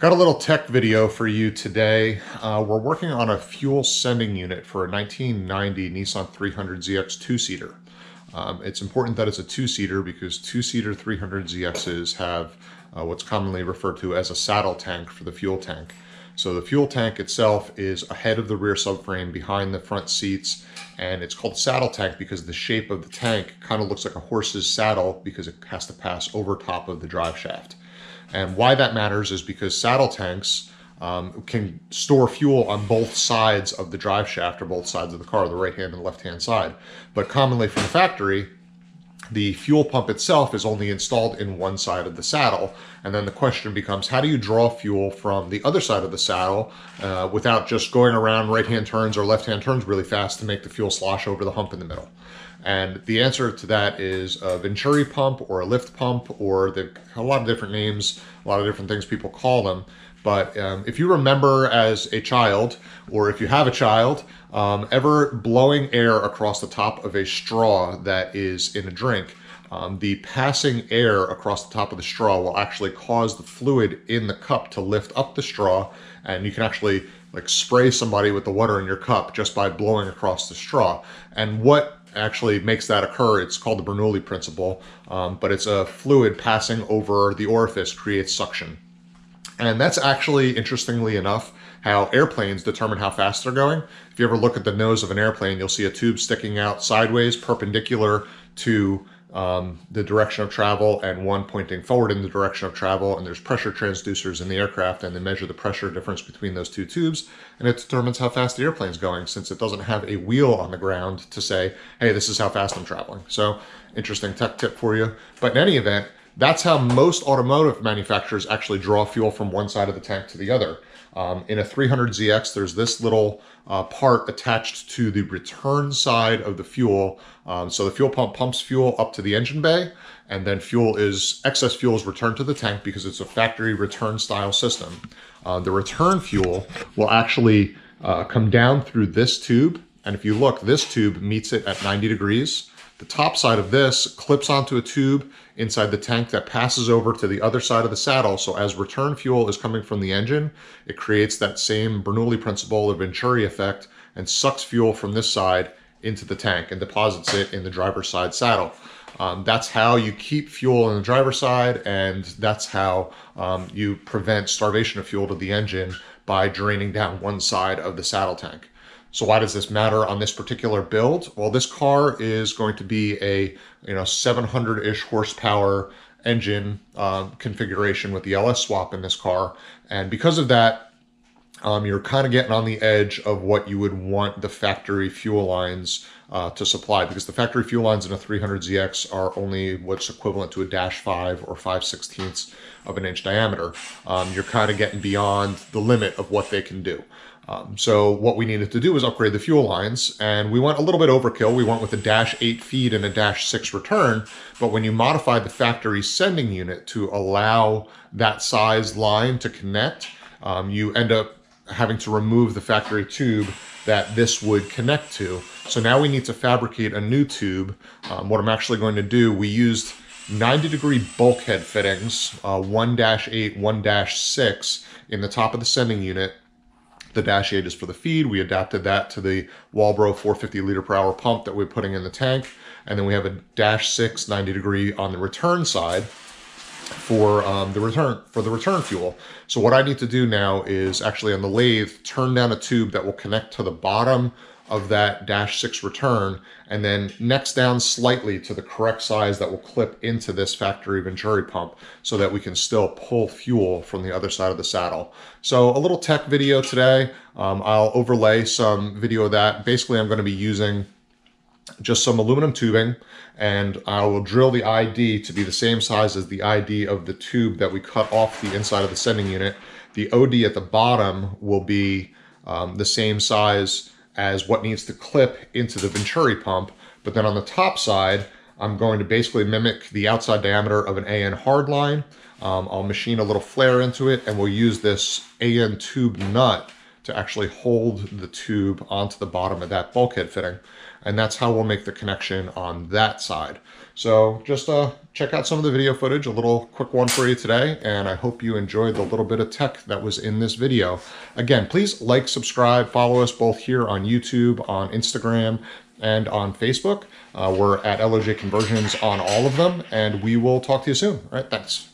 Got a little tech video for you today. Uh, we're working on a fuel sending unit for a 1990 Nissan 300ZX two-seater. Um, it's important that it's a two-seater because two-seater 300ZXs have uh, what's commonly referred to as a saddle tank for the fuel tank. So the fuel tank itself is ahead of the rear subframe behind the front seats and it's called saddle tank because the shape of the tank kind of looks like a horse's saddle because it has to pass over top of the drive shaft. And why that matters is because saddle tanks um, can store fuel on both sides of the drive shaft or both sides of the car, the right hand and left hand side. But commonly from the factory, the fuel pump itself is only installed in one side of the saddle. And then the question becomes, how do you draw fuel from the other side of the saddle uh, without just going around right-hand turns or left-hand turns really fast to make the fuel slosh over the hump in the middle? And the answer to that is a Venturi pump or a lift pump or the, a lot of different names, a lot of different things people call them. But um, if you remember as a child, or if you have a child, um, ever blowing air across the top of a straw that is in a drink, um, the passing air across the top of the straw will actually cause the fluid in the cup to lift up the straw, and you can actually like spray somebody with the water in your cup just by blowing across the straw. And what actually makes that occur. It's called the Bernoulli principle, um, but it's a fluid passing over the orifice creates suction. And that's actually, interestingly enough, how airplanes determine how fast they're going. If you ever look at the nose of an airplane, you'll see a tube sticking out sideways, perpendicular to um, the direction of travel and one pointing forward in the direction of travel. And there's pressure transducers in the aircraft and they measure the pressure difference between those two tubes. And it determines how fast the airplane's going since it doesn't have a wheel on the ground to say, hey, this is how fast I'm traveling. So interesting tech tip for you. But in any event, that's how most automotive manufacturers actually draw fuel from one side of the tank to the other. Um, in a 300ZX, there's this little uh, part attached to the return side of the fuel. Um, so the fuel pump pumps fuel up to the engine bay, and then fuel is excess fuel is returned to the tank because it's a factory return style system. Uh, the return fuel will actually uh, come down through this tube, and if you look, this tube meets it at 90 degrees. The top side of this clips onto a tube inside the tank that passes over to the other side of the saddle. So as return fuel is coming from the engine, it creates that same Bernoulli principle or Venturi effect and sucks fuel from this side into the tank and deposits it in the driver's side saddle. Um, that's how you keep fuel in the driver's side and that's how um, you prevent starvation of fuel to the engine by draining down one side of the saddle tank. So why does this matter on this particular build? Well, this car is going to be a you know 700-ish horsepower engine uh, configuration with the LS swap in this car. And because of that, um, you're kind of getting on the edge of what you would want the factory fuel lines uh, to supply because the factory fuel lines in a 300ZX are only what's equivalent to a dash 5 or 5 16ths of an inch diameter. Um, you're kind of getting beyond the limit of what they can do. Um, so what we needed to do was upgrade the fuel lines, and we went a little bit overkill. We went with a dash 8 feed and a dash 6 return, but when you modify the factory sending unit to allow that size line to connect, um, you end up having to remove the factory tube that this would connect to. So now we need to fabricate a new tube. Um, what I'm actually going to do, we used 90 degree bulkhead fittings, 1-8, uh, 1-6 in the top of the sending unit the Dash 8 is for the feed. We adapted that to the Walbro 450 liter per hour pump that we're putting in the tank. And then we have a Dash 6 90 degree on the return side for um, the return for the return fuel. So what I need to do now is actually on the lathe turn down a tube that will connect to the bottom of that dash six return and then next down slightly to the correct size that will clip into this factory Venturi pump so that we can still pull fuel from the other side of the saddle. So a little tech video today. Um, I'll overlay some video of that. Basically, I'm going to be using just some aluminum tubing and I will drill the ID to be the same size as the ID of the tube that we cut off the inside of the sending unit. The OD at the bottom will be um, the same size as what needs to clip into the Venturi pump. But then on the top side, I'm going to basically mimic the outside diameter of an AN hardline. Um, I'll machine a little flare into it and we'll use this AN tube nut to actually hold the tube onto the bottom of that bulkhead fitting. And that's how we'll make the connection on that side. So just uh, check out some of the video footage, a little quick one for you today, and I hope you enjoyed the little bit of tech that was in this video. Again, please like, subscribe, follow us both here on YouTube, on Instagram, and on Facebook. Uh, we're at LOJ Conversions on all of them, and we will talk to you soon. All right, thanks.